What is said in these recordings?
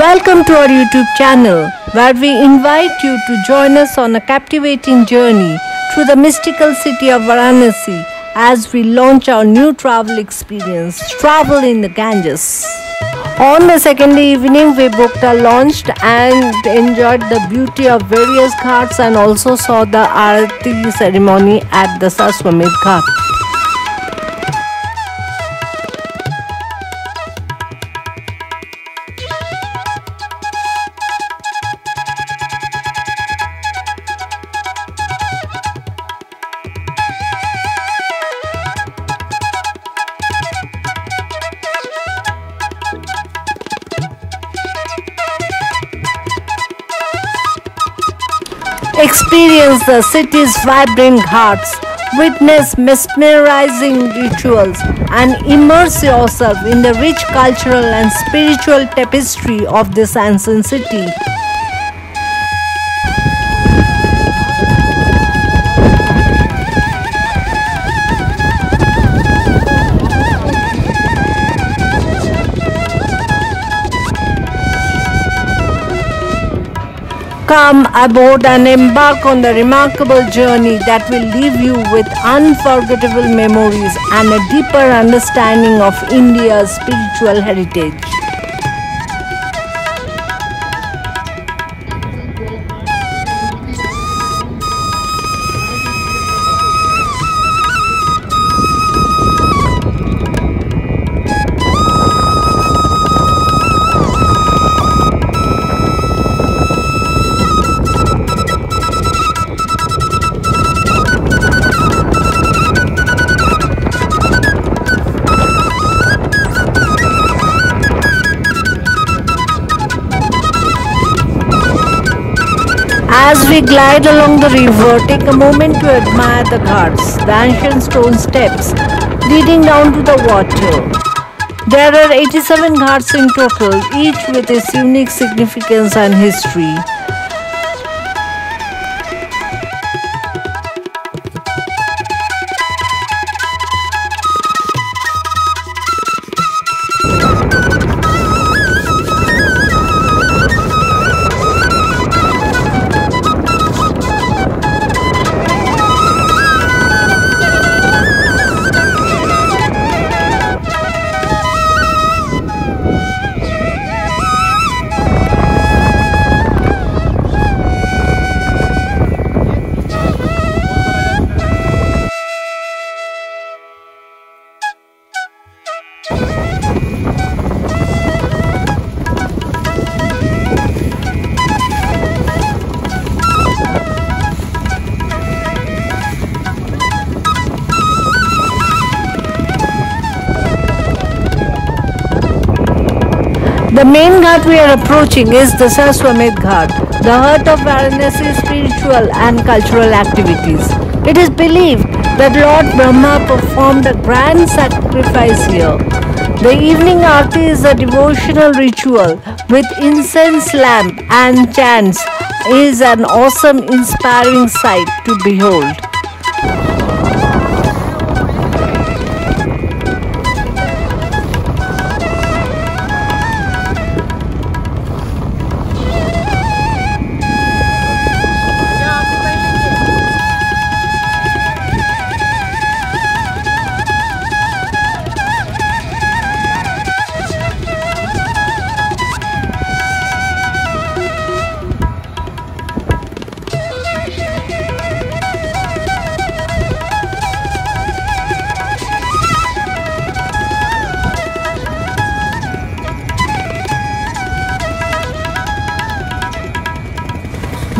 Welcome to our YouTube channel where we invite you to join us on a captivating journey through the mystical city of Varanasi as we launch our new travel experience, Travel in the Ganges. On the second evening, we booked a launch and enjoyed the beauty of various ghats and also saw the Aarti ceremony at the Dashashwamedh Ghat. Experience the city's vibrant hearts, witness mesmerizing rituals, and immerse yourself in the rich cultural and spiritual tapestry of this ancient city. Come aboard and embark on the remarkable journey that will leave you with unforgettable memories and a deeper understanding of India's spiritual heritage. As we glide along the river, take a moment to admire the ghats, the ancient stone steps leading down to the water. There are 87 ghats in total, each with its unique significance and history. The main ghat we are approaching is the Dashashwamedh Ghat, the heart of Varanasi's spiritual and cultural activities. It is believed that Lord Brahma performed a grand sacrifice here. The evening aarti is a devotional ritual with incense lamp and chants is an awesome inspiring sight to behold.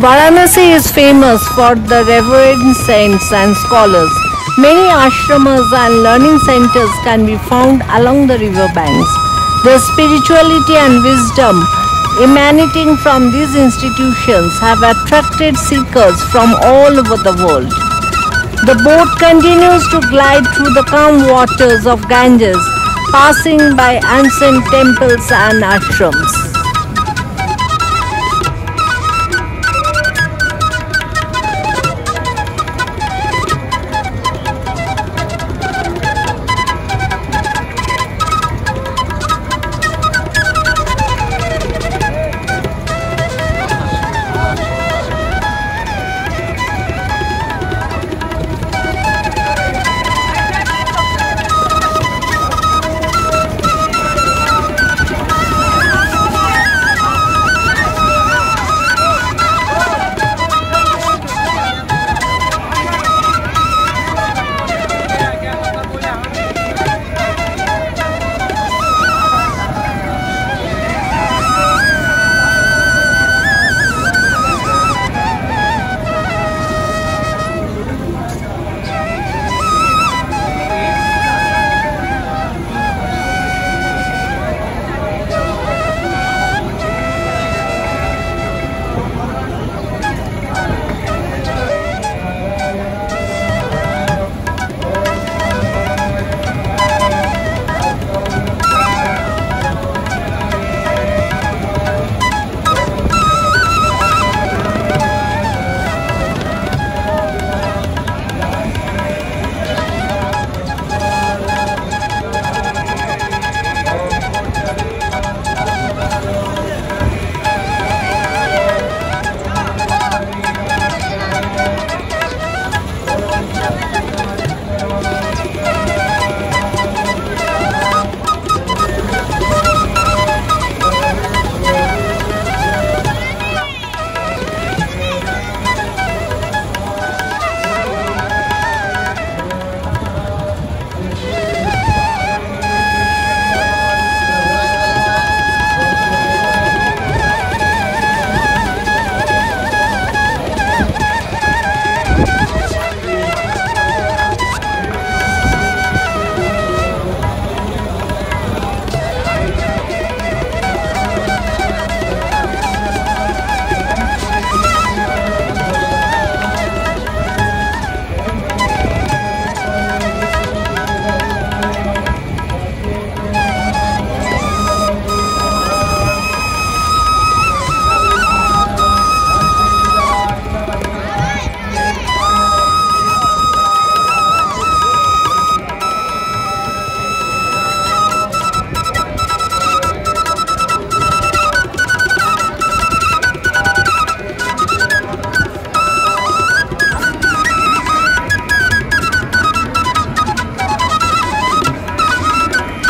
Varanasi is famous for the reverend saints and scholars. Many ashramas and learning centers can be found along the river banks. The spirituality and wisdom emanating from these institutions have attracted seekers from all over the world. The boat continues to glide through the calm waters of Ganges, passing by ancient temples and ashrams.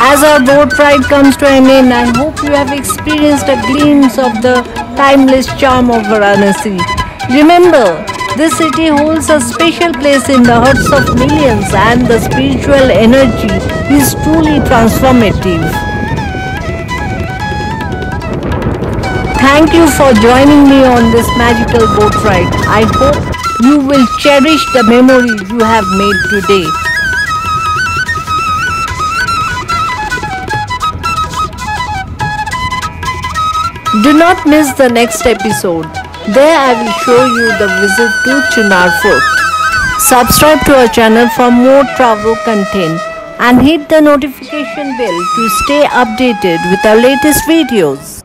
As our boat ride comes to an end, I hope you have experienced a glimpse of the timeless charm of Varanasi. Remember, this city holds a special place in the hearts of millions and the spiritual energy is truly transformative. Thank you for joining me on this magical boat ride. I hope you will cherish the memories you have made today. Do not miss the next episode. There I will show you the visit to Chunar Fort. Subscribe to our channel for more travel content and hit the notification bell to stay updated with our latest videos.